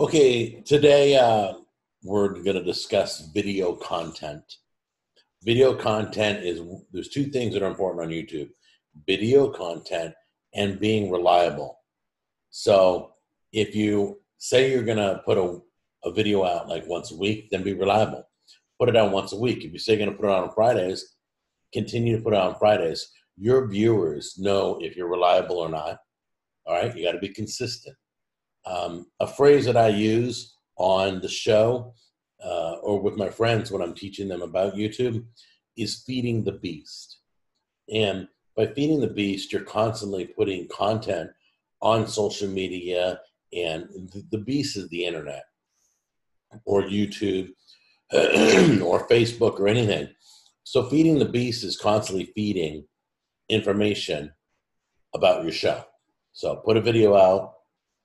Okay, today uh, we're going to discuss video content. Video content is there's two things that are important on YouTube video content and being reliable. So, if you say you're going to put a, a video out like once a week, then be reliable. Put it out once a week. If you say you're going to put it out on Fridays, continue to put it out on Fridays. Your viewers know if you're reliable or not. All right, you got to be consistent. Um, a phrase that I use on the show uh, or with my friends when I'm teaching them about YouTube is feeding the beast. And by feeding the beast, you're constantly putting content on social media, and the beast is the internet or YouTube or Facebook or anything. So, feeding the beast is constantly feeding information about your show. So, put a video out,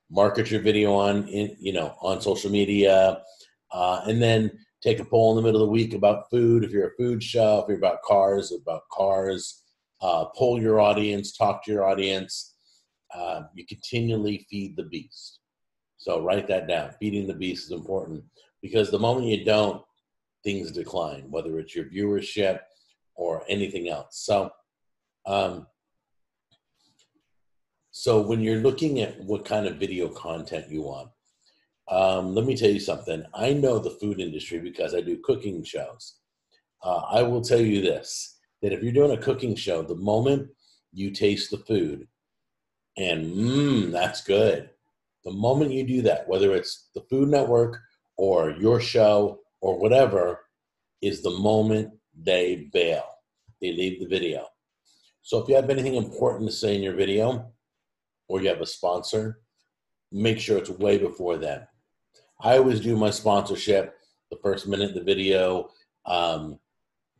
market your video on in you know on social media uh, and then take a poll in the middle of the week about food. If you're a food show if you're about cars about cars uh, poll your audience talk to your audience. Uh, you continually feed the beast. So write that down. Feeding the beast is important because the moment you don't things decline whether it's your viewership or anything else. So um, so when you're looking at what kind of video content you want, um, let me tell you something. I know the food industry because I do cooking shows. Uh, I will tell you this: that if you're doing a cooking show, the moment you taste the food, and mmm, that's good. The moment you do that, whether it's the Food Network or your show or whatever, is the moment they bail. They leave the video. So if you have anything important to say in your video, or you have a sponsor, make sure it's way before then. I always do my sponsorship the first minute of the video, um,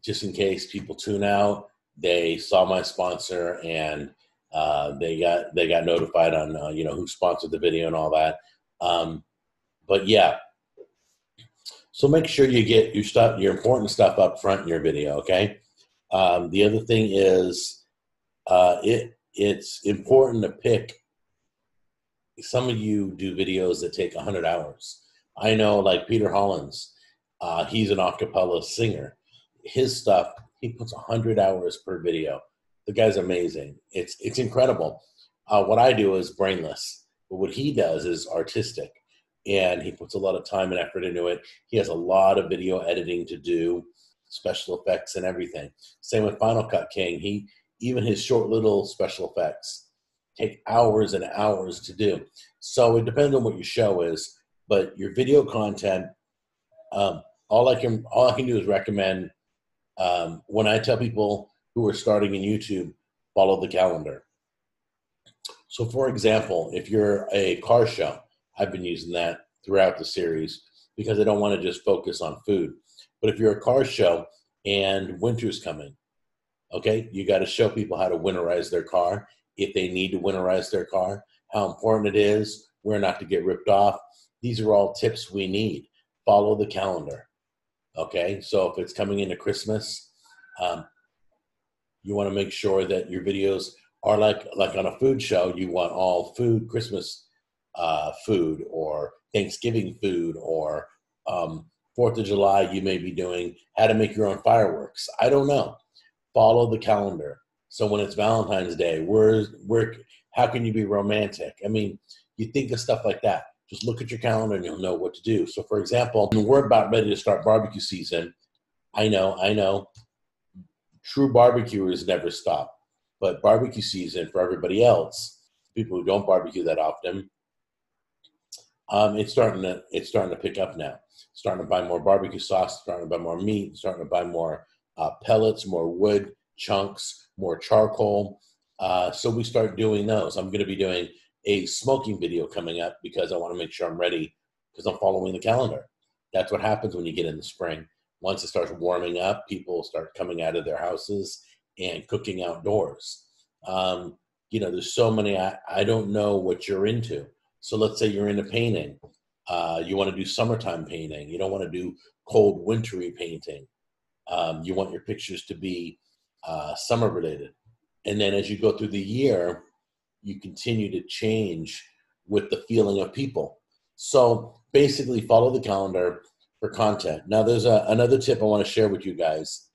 just in case people tune out. They saw my sponsor and uh, they got they got notified on uh, you know who sponsored the video and all that. Um, but yeah, so make sure you get your stuff, your important stuff up front in your video. Okay. Um, the other thing is, uh, it it's important to pick some of you do videos that take 100 hours. I know like Peter Hollens uh, he's an acapella singer. His stuff he puts 100 hours per video. The guy's amazing. It's it's incredible. Uh, what i do is brainless. But what he does is artistic and he puts a lot of time and effort into it. He has a lot of video editing to do special effects and everything. Same with final cut king. He even his short little special effects take hours and hours to do. So it depends on what your show is, but your video content, um, all I can all I can do is recommend. Um, when I tell people who are starting in YouTube, follow the calendar. So, for example, if you're a car show, I've been using that throughout the series because I don't want to just focus on food. But if you're a car show and winter's coming, Okay, you got to show people how to winterize their car if they need to winterize their car, how important it is, where not to get ripped off. These are all tips we need. Follow the calendar. Okay, so if it's coming into Christmas, um, you want to make sure that your videos are like like on a food show. You want all food, Christmas uh, food, or Thanksgiving food, or um, Fourth of July. You may be doing how to make your own fireworks. I don't know follow the calendar. So when it's Valentine's Day, where where how can you be romantic? I mean, you think of stuff like that. Just look at your calendar and you'll know what to do. So for example, we're about ready to start barbecue season, I know, I know, true barbecuers never stop. But barbecue season for everybody else, people who don't barbecue that often, um, it's starting to it's starting to pick up now. Starting to buy more barbecue sauce, starting to buy more meat, starting to buy more uh, pellets, more wood chunks, more charcoal. Uh, so we start doing those. I'm going to be doing a smoking video coming up because I want to make sure I'm ready because I'm following the calendar. That's what happens when you get in the spring. Once it starts warming up, people start coming out of their houses and cooking outdoors. Um, you know, there's so many, I, I don't know what you're into. So let's say you're into painting. Uh, you want to do summertime painting. You don't want to do cold, wintry painting. Um, you want your pictures to be uh, summer related. And then as you go through the year, you continue to change with the feeling of people. So basically, follow the calendar for content. Now, there's a, another tip I want to share with you guys,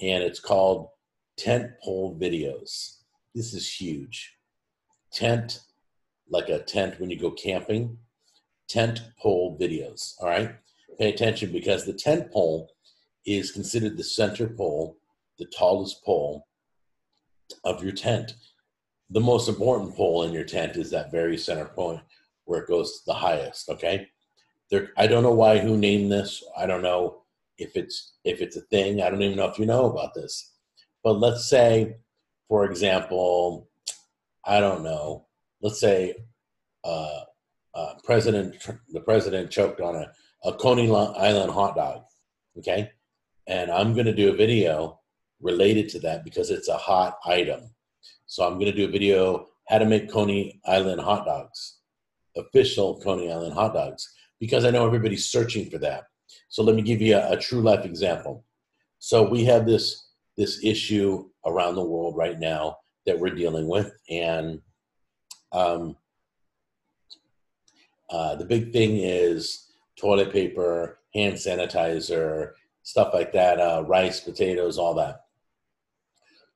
and it's called tent pole videos. This is huge. Tent, like a tent when you go camping, tent pole videos. All right. Pay attention because the tent pole is considered the center pole, the tallest pole of your tent. The most important pole in your tent is that very center point where it goes the highest. Okay. There, I don't know why who named this. I don't know if it's if it's a thing. I don't even know if you know about this. But let's say, for example, I don't know. Let's say uh, uh, President the president choked on a, a Coney Island hot dog. Okay, and I'm going to do a video related to that because it's a hot item. So I'm going to do a video how to make Coney Island hot dogs, official Coney Island hot dogs, because I know everybody's searching for that. So let me give you a, a true life example. So we have this this issue around the world right now that we're dealing with, and um, uh, the big thing is toilet paper, hand sanitizer, stuff like that, uh, rice, potatoes, all that.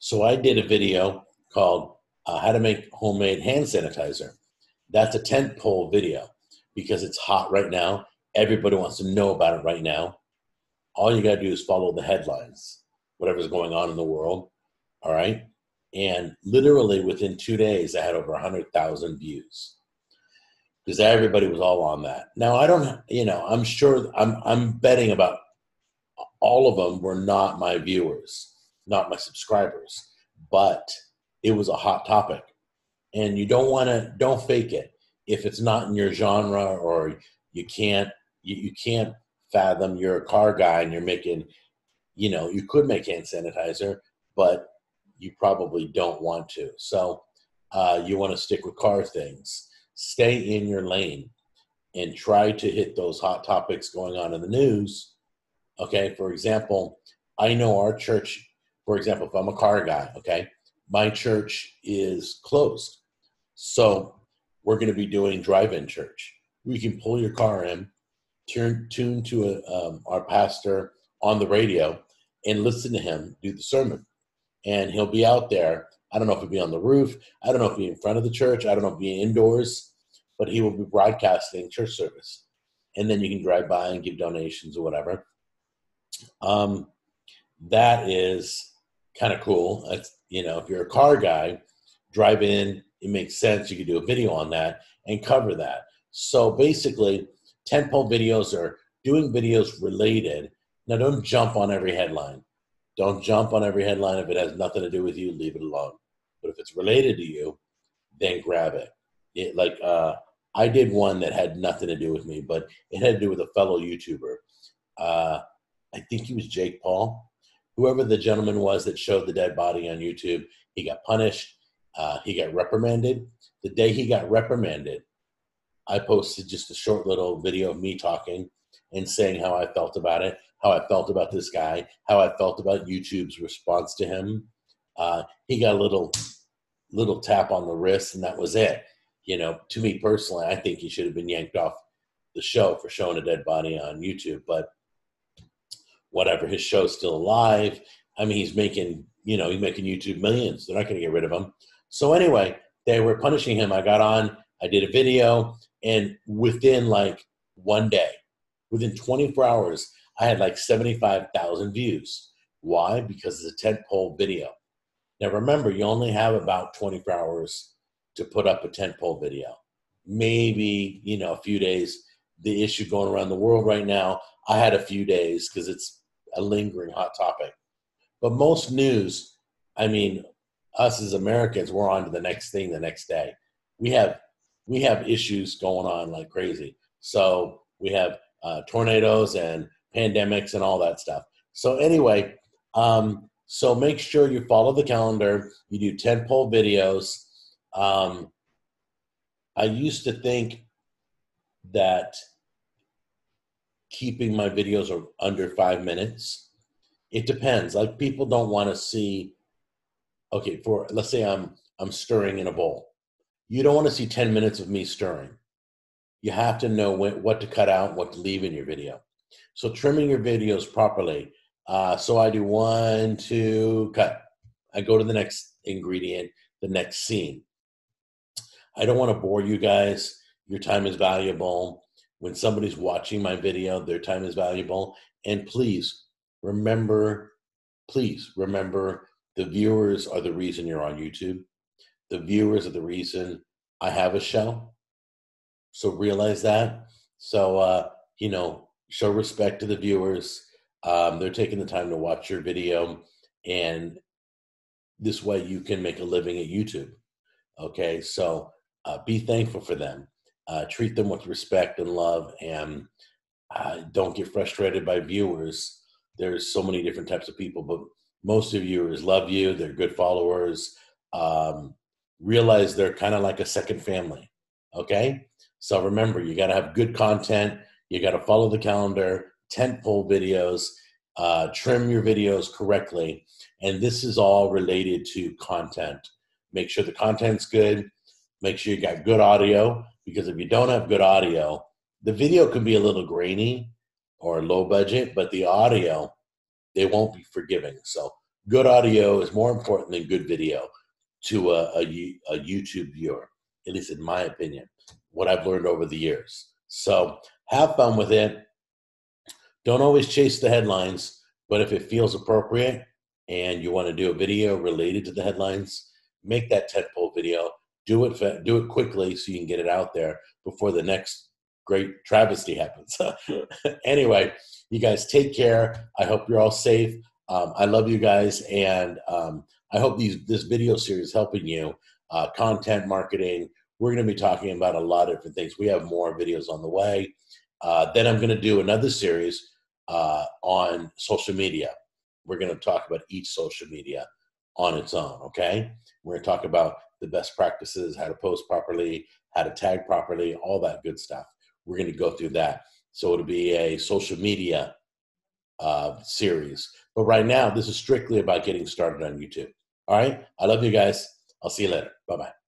So I did a video called uh, "How to Make Homemade Hand Sanitizer." That's a tent pole video because it's hot right now. Everybody wants to know about it right now. All you got to do is follow the headlines, whatever's going on in the world. All right. And literally within two days, I had over 100,000 views because everybody was all on that. Now, I don't, you know, I'm sure, I'm, I'm betting about all of them were not my viewers, not my subscribers, but it was a hot topic. And you don't want to, don't fake it. If it's not in your genre or you can't you, you can't fathom you're a car guy and you're making you know you could make hand sanitizer but you probably don't want to so uh, you want to stick with car things stay in your lane and try to hit those hot topics going on in the news okay for example i know our church for example if i'm a car guy okay my church is closed so we're going to be doing drive-in church we can pull your car in turn tune to a, um, our pastor on the radio and listen to him do the sermon. And he'll be out there. I don't know if he'll be on the roof. I don't know if he'll be in front of the church. I don't know if he'll be indoors, but he will be broadcasting church service. And then you can drive by and give donations or whatever. Um, that is kind of cool. That's, you know, if you're a car guy, drive in, it makes sense. You could do a video on that and cover that. So basically, tentpole videos are doing videos related. Now, don't jump on every headline. Don't jump on every headline. If it has nothing to do with you, leave it alone. But if it's related to you, then grab it. it like uh, I did one that had nothing to do with me, but it had to do with a fellow YouTuber. Uh, I think he was Jake Paul. Whoever the gentleman was that showed the dead body on YouTube, he got punished. Uh, he got reprimanded. The day he got reprimanded, I posted just a short little video of me talking and saying how I felt about it, how I felt about this guy, how I felt about YouTube's response to him. Uh, he got a little little tap on the wrist, and that was it. You know, to me personally, I think he should have been yanked off the show for showing a dead body on YouTube. But whatever, his show's still alive. I mean, he's making you know he's making YouTube millions. They're not going to get rid of him. So anyway, they were punishing him. I got on. I did a video and within like one day, within 24 hours, I had like 75,000 views. Why? Because it's a tentpole video. Now remember, you only have about 24 hours to put up a tentpole video. Maybe, you know, a few days. The issue going around the world right now, I had a few days because it's a lingering hot topic. But most news, I mean, us as Americans, we're on to the next thing the next day. We have we have issues going on like crazy. So we have uh, tornadoes and pandemics and all that stuff. So anyway, um, so make sure you follow the calendar. You do tentpole videos. Um, I used to think that keeping my videos are under five minutes. It depends. Like people don't want to see. Okay, for let's say I'm I'm stirring in a bowl you don't want to see 10 minutes of me stirring. you have to know when, what to cut out, what to leave in your video. So trimming your videos properly. Uh, so I do one, two, cut. I go to the next ingredient, the next scene. I don't want to bore you guys. Your time is valuable. When somebody's watching my video, their time is valuable. And please remember, please remember the viewers are the reason you're on YouTube. The viewers are the reason I have a show. So realize that. So, uh, you know, show respect to the viewers. Um, they're taking the time to watch your video, and this way you can make a living at YouTube. Okay, so uh, be thankful for them. Uh, treat them with respect and love, and uh, don't get frustrated by viewers. There's so many different types of people, but most of viewers love you. They're good followers. Um, realize they're kind of like a second family. Okay, so remember, you got to have good content. You got to follow the calendar, tentpole videos, uh, trim your videos correctly. And this is all related to content. Make sure the content's good. Make sure you got good audio because if you don't have good audio, the video can be a little grainy or low budget, but the audio, they won't be forgiving. So good audio is more important than good video to a, a, a YouTube viewer, at least in my opinion what I've learned over the years. So have fun with it. Don't always chase the headlines, but if it feels appropriate and you want to do a video related to the headlines, make that tentpole video. Do it do it quickly so you can get it out there before the next great travesty happens. anyway, you guys take care. I hope you're all safe. Um, I love you guys, and um, I hope these this video series helping you uh, content marketing, we're going to be talking about a lot of different things. We have more videos on the way. Uh, then I'm going to do another series uh, on social media. We're going to talk about each social media on its own. Okay, we're going to talk about the best practices, how to post properly, how to tag properly, all that good stuff. We're going to go through that. So it'll be a social media uh, series. But right now, this is strictly about getting started on YouTube. All right. I love you guys. I'll see you later. Bye bye.